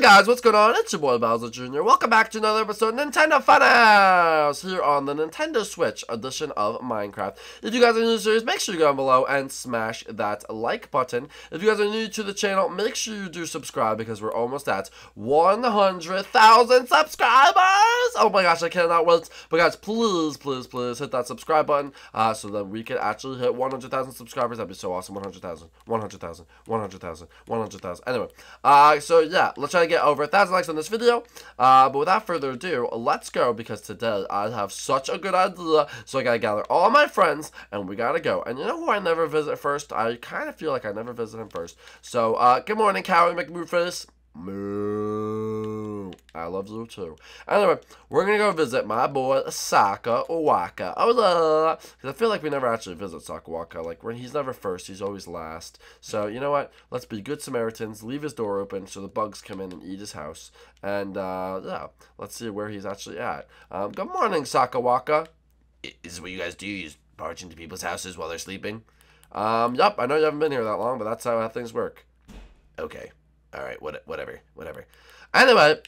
Guys, what's going on? It's your boy Bowser Jr. Welcome back to another episode of Nintendo Funhouse here on the Nintendo Switch edition of Minecraft. If you guys are new to the series, make sure you go down below and smash that like button. If you guys are new to the channel, make sure you do subscribe because we're almost at 100,000 subscribers! Oh my gosh, I cannot wait. But guys, please, please, please hit that subscribe button uh, so that we can actually hit 100,000 subscribers. That'd be so awesome. 100,000, 100,000, 100,000, 100,000. Anyway, uh, so yeah, let's try to get over a thousand likes on this video. Uh, but without further ado, let's go because today I have such a good idea. So I gotta gather all my friends and we gotta go. And you know who I never visit first? I kind of feel like I never visit him first. So uh, good morning, Cowie McMoveface. Moo. I love you too. Anyway, we're gonna go visit my boy Sakawaka. Hola! Because I feel like we never actually visit Sakawaka. Like when he's never first, he's always last. So you know what? Let's be good Samaritans. Leave his door open so the bugs come in and eat his house. And uh, yeah, let's see where he's actually at. Um, good morning, Sakawaka. Is this what you guys do? You just barge into people's houses while they're sleeping? Um, yep. I know you haven't been here that long, but that's how things work. Okay. All right. What? Whatever. Whatever. Anyway,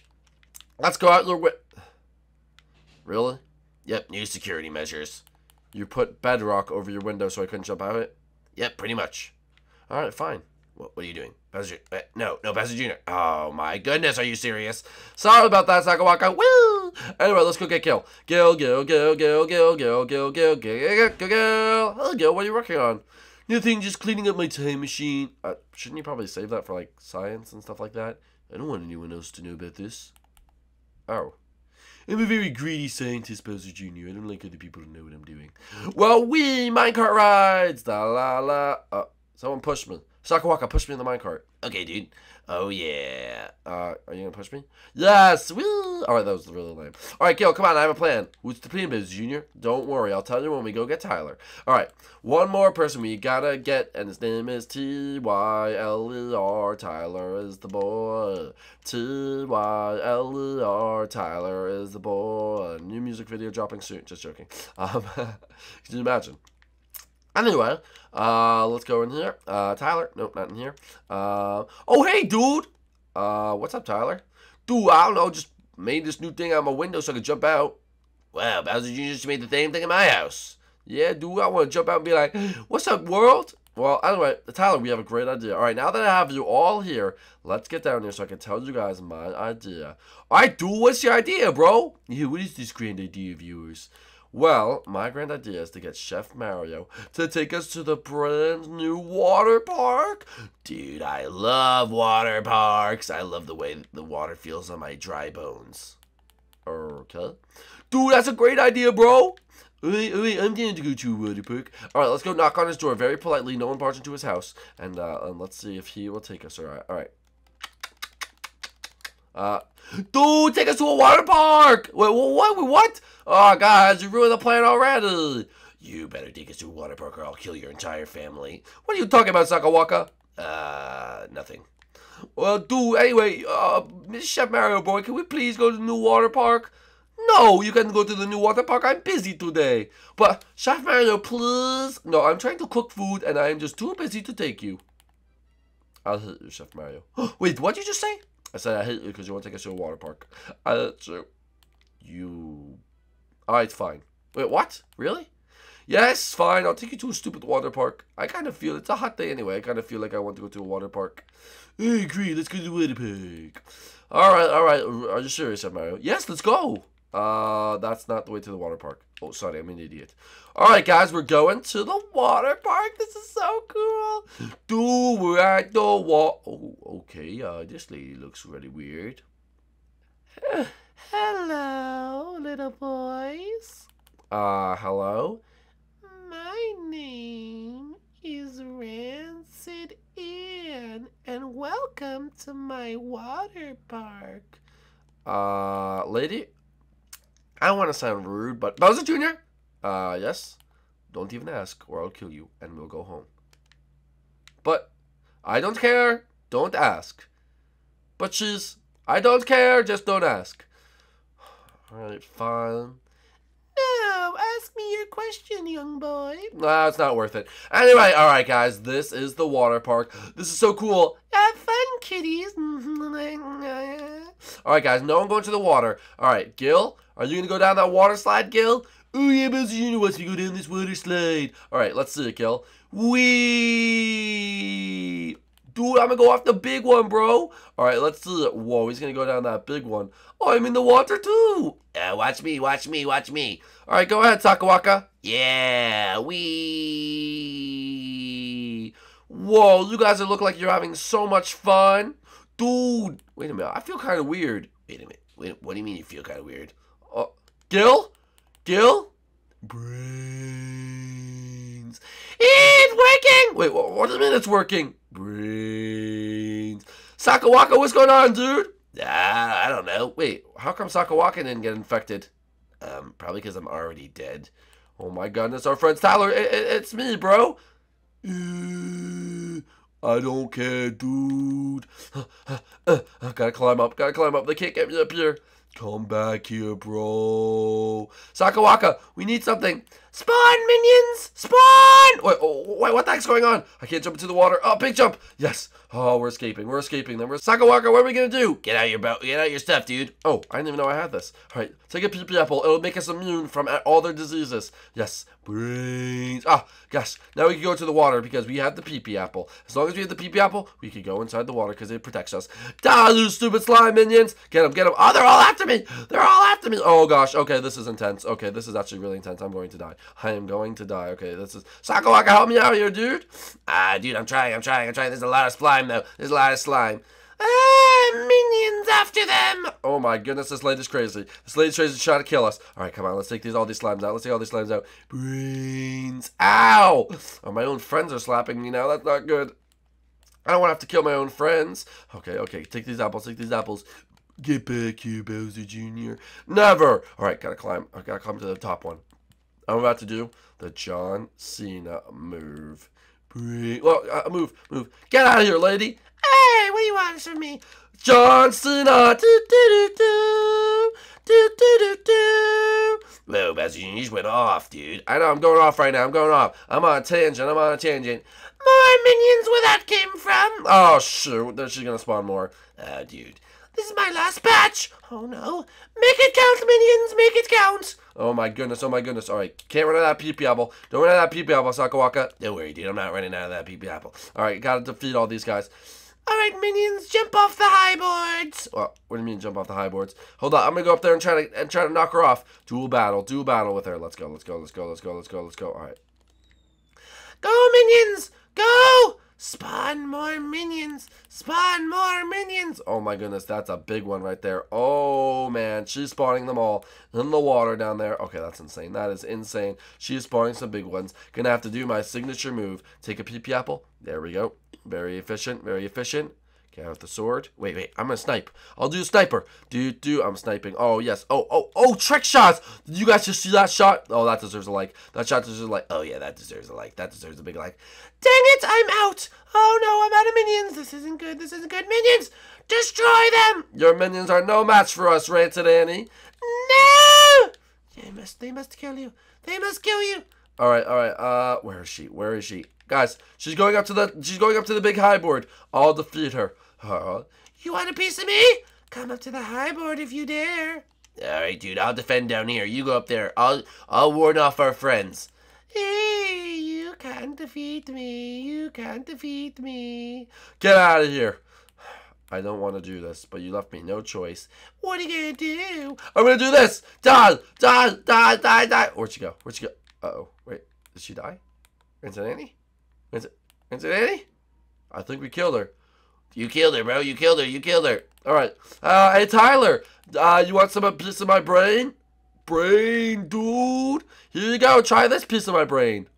let's go out your way. Really? Yep. New security measures. You put bedrock over your window so I couldn't jump out of it? Yep. Pretty much. All right, fine. What? What are you doing, Bowser? Uh, no, no, Bowser Jr. Oh my goodness, are you serious? Sorry about that, Sakawaka. Woo! Anyway, let's go get Gil. Gil, Gil, Gil, Gil, Gil, Gil, Gil, Gil, Gil, Gil, Gil, Gil. Hello, Gil. What are you working on? Nothing, just cleaning up my time machine. Uh, shouldn't you probably save that for, like, science and stuff like that? I don't want anyone else to know about this. Oh. I'm a very greedy scientist, Bowser Jr. I don't like other people to know what I'm doing. Well, we minecart rides! Da la la. Uh, someone pushed me. Sakawaka, push me in the minecart. Okay, dude. Oh yeah. Uh, are you gonna push me? Yes! Woo! Alright, that was really lame. Alright, Gil, come on, I have a plan. Who's the plan, Biz Junior? Don't worry, I'll tell you when we go get Tyler. Alright, one more person we gotta get, and his name is T-Y-L-E-R. Tyler is the boy. T-Y-L-E-R. Tyler is the boy. New music video dropping soon. Just joking. Um, can you imagine? Anyway, uh, let's go in here. Uh, Tyler. Nope, not in here. Uh, oh, hey, dude. Uh, what's up, Tyler? Dude, I don't know. Just made this new thing on my window so I could jump out. Wow, Bowser Jr. just made the same thing in my house. Yeah, dude, I want to jump out and be like, what's up, world? Well, anyway, Tyler, we have a great idea. All right, now that I have you all here, let's get down here so I can tell you guys my idea. All right, dude, what's your idea, bro? Yeah, what is this grand idea of yours? Well, my grand idea is to get Chef Mario to take us to the brand new water park. Dude, I love water parks. I love the way the water feels on my dry bones. Okay. Dude, that's a great idea, bro. Wait, wait, I'm down to go to water park. All right, let's go knock on his door very politely. No one barge into his house. And, uh, and let's see if he will take us. All right, all right. Uh, dude, take us to a water park! Wait, what? What? Oh, guys, you ruined the plan already. You better take us to a water park or I'll kill your entire family. What are you talking about, Sakawaka? Uh, nothing. Well, dude, anyway, uh, Chef Mario boy, can we please go to the new water park? No, you can go to the new water park. I'm busy today. But, Chef Mario, please. No, I'm trying to cook food and I'm just too busy to take you. I'll hit you, Chef Mario. Wait, what did you just say? I said I hate you because you want to take us to a water park. I hate you. You. Alright, fine. Wait, what? Really? Yes, fine. I'll take you to a stupid water park. I kind of feel it's a hot day anyway. I kind of feel like I want to go to a water park. Hey, agree. Let's go to the water park. All right, all right. Are you serious, Mario? Yes, let's go. Uh, that's not the way to the water park. Oh, sorry, I'm an idiot. All right, guys, we're going to the water park. This is so cool. Dude, we're at the wa- Oh, okay. Uh, this lady looks really weird. Hello, little boys. Uh, hello? My name is Rancid Ann, and welcome to my water park. Uh, lady? I don't want to sound rude, but Bowser Jr.? Uh, yes? Don't even ask, or I'll kill you, and we'll go home. But, I don't care. Don't ask. But she's, I don't care, just don't ask. Alright, fine. Now, ask me your question, young boy. Nah, it's not worth it. Anyway, alright guys, this is the water park. This is so cool. Have fun, kiddies. All right, guys, no one going to the water. All right, Gil, are you to go down that water slide, Gil? Oh, yeah, Bowser Jr. wants me to go down this water slide. All right, let's see it, Gil. Wee! Dude, I'm gonna go off the big one, bro. All right, let's see it. Whoa, he's gonna go down that big one. Oh, I'm in the water too. Uh, watch me, watch me, watch me. All right, go ahead, Sakawaka. Yeah, we. Whoa, you guys look like you're having so much fun. Dude, wait a minute. I feel kind of weird. Wait a minute. Wait, what do you mean you feel kind of weird? Gil? Gil? Brains. It's working! Wait, what, what do you mean it's working? Brains. Sakawaka, what's going on, dude? Ah, I don't know. Wait, how come Sakawaka didn't get infected? Um, probably because I'm already dead. Oh my goodness, our friend Tyler, it, it, it's me, bro. Uh, I don't care, dude. gotta climb up, gotta climb up. They can't get me up here. Come back here, bro. Sakawaka, we need something. Spawn, minions! Spawn! Wait, oh, wait, what the heck's going on? I can't jump into the water. Oh, big jump. Yes. Oh, we're escaping. We're escaping. Then we're Sakawaka. What are we gonna do? Get out your boat. Get out your stuff, dude. Oh, I didn't even know I had this. All right, take a PP apple. It'll make us immune from all their diseases. Yes, brains. Ah, gosh. Now we can go to the water because we have the PP apple. As long as we have the PP apple, we can go inside the water because it protects us. Die, you stupid slime minions! Get them, get them. Oh, they're all after me. They're all after me. Oh gosh. Okay, this is intense. Okay, this is actually really intense. I'm going to die. I am going to die. Okay, this is Sakawaka. Help me out here, dude. Ah, dude, I'm trying. I'm trying. I'm trying. There's a lot of slime though. There's a lot of slime. Ah, minions after them! Oh my goodness, this lady's crazy. This lady's crazy trying to kill us. All right, come on, let's take these all these slimes out. Let's take all these slimes out. Brains. Ow! Oh, my own friends are slapping me now. That's not good. I don't want to have to kill my own friends. Okay, okay, take these apples, take these apples. Get back here, Bowser Jr. Never! All right, gotta climb. I gotta climb to the top one. I'm about to do the John Cena move. Well, uh, move, move. Get out of here, lady. Hey, what do you want from me? John Cena. Do, do, do, do. Do, do, do, do. Whoa, Bowser Jr., just went off, dude. I know, I'm going off right now. I'm going off. I'm on a tangent. I'm on a tangent. More minions where that came from. Oh. Then she's going to spawn more. Ah, dude. This is my last batch. Oh, no. Make it count, minions. Make it count. Oh, my goodness. Oh, my goodness. All right. Can't run out of that PP apple. Don't run out of that PP apple, Sakawaka. Don't worry, dude. I'm not running out of that PP apple. All right. Got to defeat all these guys. All right, minions, jump off the high boards. Well, what do you mean jump off the high boards? Hold on, I'm gonna go up there and try to and try to knock her off. Dual battle, dual battle with her. Let's go, let's go, let's go, let's go, let's go, let's go. All right. Go, minions, go! Spawn more minions! Spawn more minions! Oh my goodness, that's a big one right there. Oh man, she's spawning them all in the water down there. Okay, that's insane. That is insane. She's spawning some big ones. Gonna have to do my signature move. Take a PP apple. There we go. Very efficient, very efficient. Get out the sword. Wait, wait, I'm gonna snipe. I'll do a sniper. Do, do, I'm sniping. Oh, yes. Oh, oh, oh, trick shots! Did you guys just see that shot? Oh, that deserves a like. That shot deserves a like. Oh, yeah, that deserves a like. That deserves a big like. Dang it, I'm out! Oh no, I'm out of minions! This isn't good, this isn't good. Minions! Destroy them! Your minions are no match for us, Rancid Annie. No! They must, they must kill you. They must kill you. Alright, alright, uh, where is she? Where is she? Guys, she's going up to the, she's going up to the big high board. I'll defeat her. Uh, You want a piece of me? Come up to the high board if you dare. All right, dude. I'll defend down here. You go up there. I'll I'll ward off our friends. Hey, you can't defeat me. You can't defeat me. get out of here. I don't want to do this, but you left me no choice. What are you gonna do? I'm gonna do this. Die, die, die, die, die. Where'd she go? Where'd she go? Uh oh. Wait, did she die? Rancid Annie? Vincent, Rancid Annie? I think we killed her. You killed her, bro. You killed her. You killed her. All right. Uh, hey Tyler, uh, you want some piece of my brain? Brain, dude. Here you go. Try this piece of my brain.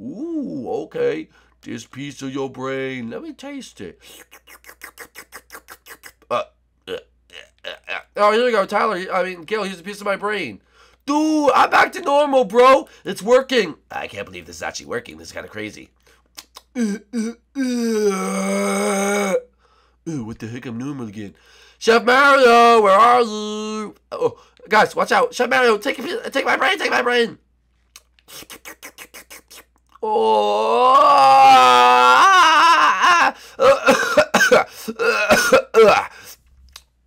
Ooh, okay. This piece of your brain. Let me taste it. Uh, uh, uh, uh. Oh, here you go, Tyler. I mean, Gil, here's a piece of my brain. Dude, I'm back to normal, bro. It's working. I can't believe this is actually working. This is kind of crazy. Uh, what the heck? I'm normal again. Chef Mario, where are you? Oh, guys, watch out. Chef Mario, take take my brain, take my brain. Oh.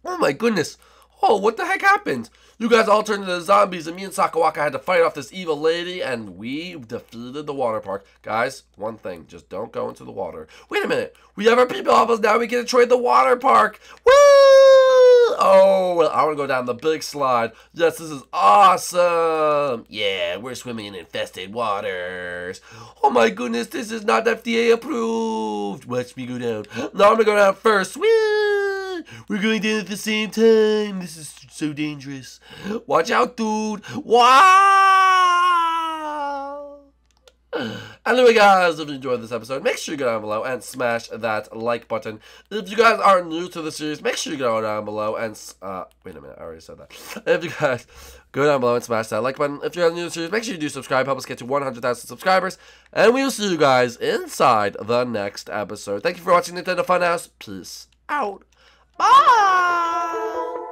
Oh my goodness. Oh, what the heck happened? You guys all turned into zombies and me and Sakawaka had to fight off this evil lady and we defeated the water park. Guys, one thing, just don't go into the water. Wait a minute. We have our people help us now. We can trade the water park. Woo! Oh, I want to go down the big slide. Yes, this is awesome. Yeah, we're swimming in infested waters. Oh my goodness, this is not FDA approved. Watch me go down. No, I'm going to go down first. Woo! We're going down at the same time. This is so dangerous. Watch out, dude. Wow! Anyway, guys, if you enjoyed this episode, make sure you go down below and smash that like button. If you guys are new to the series, make sure you go down below and, uh, wait a minute, I already said that. If you guys go down below and smash that like button. If you're new to the series, make sure you do subscribe, help us get to 100,000 subscribers, and we will see you guys inside the next episode. Thank you for watching Nintendo Funhouse. Peace out. Bye!